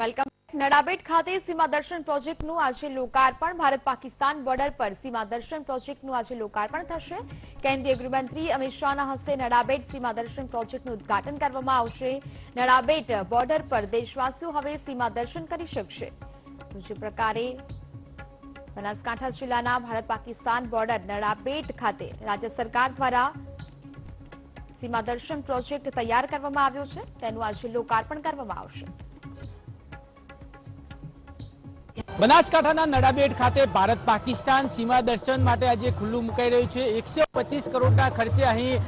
Welcome. Nadabet ખાતે સીમા દર્શન પ્રોજેક્ટનું આજે લોકાર્પણ. ભારત પાકિસ્તાન બોર્ડર પર સીમા દર્શન પ્રોજેક્ટનું આજે લોકાર્પણ થશે. કેન્દ્રીય ગૃહમંત્રી અમિત શાહના હસ્તે નડાબેટ સીમા દર્શન પ્રોજેક્ટનું ઉદઘાટન કરવામાં આવશે. નડાબેટ બોર્ડર પર દેશવાસીઓ હવે સીમા દર્શન કરી શકશે. જે પ્રકારે બનાસકાંઠા જિલ્લાના ભારત પાકિસ્તાન બોર્ડર નડાબેટ ખાતે રાજ્ય સરકાર દ્વારા સીમા દર્શન પ્રોજેક્ટ તૈયાર કરવામાં આવ્યો છે. તેનું આજે લોકાર્પણ કરવામાં આવશે. બનાસકાંઠાના નડાબેટ ખાતે ભારત પાકિસ્તાન સીમા દર્શન માટે આજે ખુલ્લું મુકાઈ રહ્યું છે. એકસો પચીસ કરોડના ખર્ચે અહીં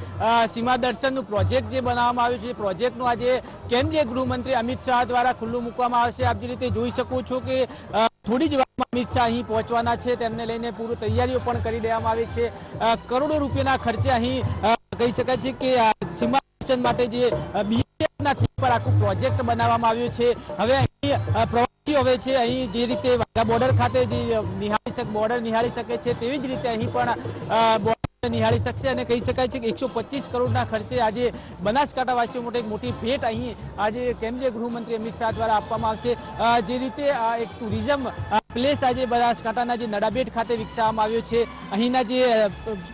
સીમા દર્શનનું પ્રોજેક્ટ જે બનાવવામાં આવ્યું છે, પ્રોજેક્ટનું આજે કેન્દ્રીય ગૃહમંત્રી અમિત શાહ દ્વારા ખુલ્લું મૂકવામાં આવશે. આપ જે રીતે જોઈ શકો છો કે થોડી જ વારમાં અમિત શાહ અહીં પહોંચવાના છે. તેમને લઈને પૂરી તૈયારીઓ પણ કરી દેવામાં આવી છે. કરોડો રૂપિયાના ખર્ચે અહીં કહી શકાય છે કે સીમા દર્શન માટે જે બીએસએફના પર આખું પ્રોજેક્ટ બનાવવામાં આવ્યું છે. હવે અહીં હવે છે, અહીં જે રીતે વાઘા બોર્ડર ખાતે જે નિહાળી શકે બોર્ડર નિહાળી શકે છે, તેવી જ રીતે અહીં પણ બોર્ડર નિહાળી શકશે અને કહી શકાય છે કે એકસો પચીસ કરોડના ખર્ચે આજે બનાસકાંઠા વાસીઓ માટે એક મોટી ભેટ અહીં આજે કેન્દ્રીય ગૃહમંત્રી અમિત શાહ દ્વારા આપવામાં આવશે. જે રીતે આ એક ટુરિઝમ પ્લેસ આજે બનાસકાંઠાના જે નડાબેટ ખાતે વિકસાવવામાં આવ્યો છે. અહીંના જે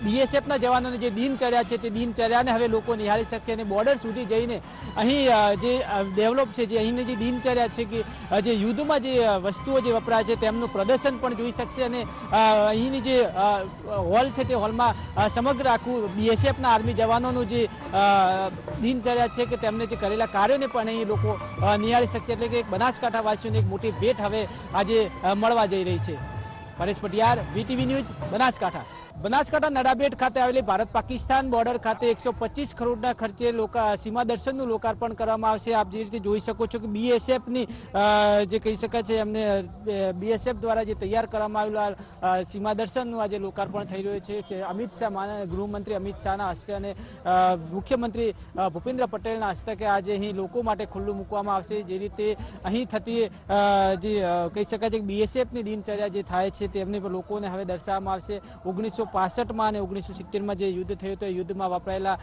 બીએસએફના જવાનોને જે દિનચર્યા છે, તે દિનચર્યાને હવે લોકો નિહાળી શકશે અને બોર્ડર સુધી જઈને અહીં જે ડેવલપ છે, જે અહીંની જે દિનચર્યા છે કે જે યુદ્ધમાં જે વસ્તુઓ જે વપરાય છે, તેમનું પ્રદર્શન પણ જોઈ શકશે અને અહીંની જે હોલ છે તે હોલમાં સમગ્ર આખું બીએસએફના આર્મી જવાનોનું જે દિનચર્યા છે કે તેમને જે કરેલા કાર્યોને પણ અહીં લોકો નિહાળી શકશે. એટલે કે એક બનાસકાંઠા વાસીઓને એક મોટી ભેટ હવે આજે મળવા જઈ રહી છે. Paresh Patiyar VTV news Banaskantha. Banaskantha Nadabet ખાતે આવેલી ભારત પાકિસ્તાન બોર્ડર ખાતે એકસો પચીસ કરોડના ખર્ચે સીમા દર્શનનું લોકાર્પણ કરવામાં આવશે. આપ જે રીતે જોઈ શકો છો કે બીએસએફની જે કહી શકાય છે એમને બીએસએફ દ્વારા જે તૈયાર કરવામાં આવેલું આ, સીમા દર્શનનું આજે લોકાર્પણ થઈ રહ્યું છે. અમિત શાહ ગૃહમંત્રી અમિત શાહના હસ્તે અને મુખ્યમંત્રી ભૂપેન્દ્ર પટેલના હસ્તકે આજે અહીં લોકો માટે ખુલ્લું મૂકવામાં આવશે. જે રીતે અહીં થતી જે કહી શકાય છે કે બીએસએફની દિનચર્યા જે થાય છે તેમને લોકોને હવે દર્શાવવામાં આવશે. ઓગણીસો પાસઠમાં અને ઓગણીસો સિત્તેરમાં જે યુદ્ધ થયું હતું યુદ્ધમાં વપરાયેલા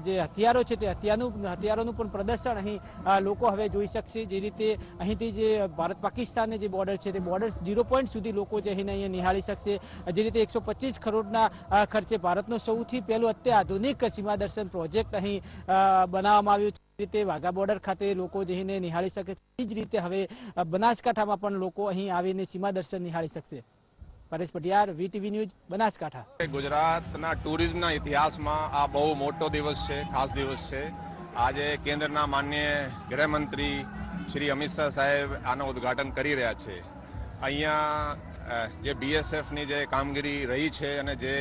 જે હથિયારો છે તે હથિયારનું હથિયારોનું પણ પ્રદર્શન અહીં લોકો હવે જોઈ શકશે. જે રીતે અહીંથી જે ભારત પાકિસ્તાનની જે બોર્ડર છે, તે બોર્ડર ઝીરો પોઈન્ટ સુધી લોકો જે અહીં અહીંયા નિહાળી શકશે. જે રીતે એકસો પચીસ કરોડના ખર્ચે ભારતનો સૌથી પહેલો અત્યાધુનિક સીમા દર્શન પ્રોજેક્ટ અહીં બનાવવામાં આવ્યું છે. રીતે વાઘા બોર્ડર ખાતે લોકો જઈને નિહાળી શકે છે. એ જ રીતે હવે બનાસકાંઠામાં પણ લોકો અહીં આવીને સીમા દર્શન નિહાળી શકશે. Paresh Patiyar, VTV news, Banaskantha. ગુજરાતના ટુરિઝમના ઇતિહાસમાં આ બહુ મોટો દિવસ છે, ખાસ દિવસ છે. આજે કેન્દ્રના માન્ય ગૃહમંત્રી શ્રી અમિત શાહ સાહેબ આનું ઉદ્ઘાટન કરી રહ્યા છે. અહીંયા જે બીએસએફની જે કામગીરી રહી છે અને જે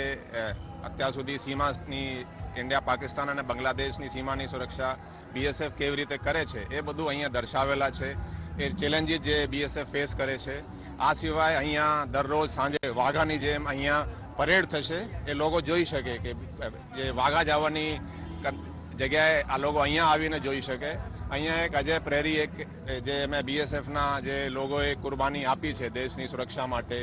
અત્યાર સુધી સીમાની ઇન્ડિયા, પાકિસ્તાન અને બાંગ્લાદેશની સીમાની સુરક્ષા બીએસએફ કેવી રીતે કરે છે એ બધું અહીંયા દર્શાવેલા છે. એ ચેલેન્જીસ જે બીએસએફ ફેસ કરે છે. આ સિવાય અહીંયા દરરોજ સાંજે વાઘાની જેમ અહીંયા પરેડ થશે. એ લોકો જોઈ શકે કે, જે વાઘા જવાની જગ્યાએ આ લોકો અહીંયા આવીને જોઈ શકે. અહીંયા એક અજય પ્રેરી એક, જે મેં બીએસએફના જે લોકોએ કુરબાની આપી છે દેશની સુરક્ષા માટે.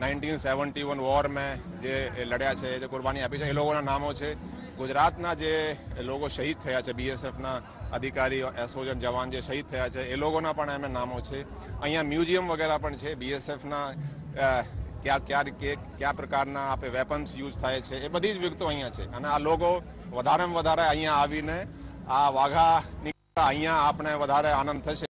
નાઇન્ટીન સેવન્ટી વન વોરમાં જે લડ્યા છે જે કુરબાની આપી છે, એ લોકોના નામો છે. ગુજરાતના જે લોકો શહીદ થયા છે બીએસએફના અધિકારી એસઓજન જવાન જે શહીદ થયા છે, એ લોકોના પણ એમને નામો છે. અહીંયા મ્યુઝિયમ વગેરે પણ છે બીએસએફના ક્યાં ક્યાં, કે, કયા પ્રકારના આપણે વેપન્સ યુઝ થાય છે, એ બધી જ વિગતો અહીંયા છે. અને આ લોકો વધારેમાં વધારે અહીંયા આવીને આ વાઘા અહીંયા આપણે વધારે આનંદ થશે.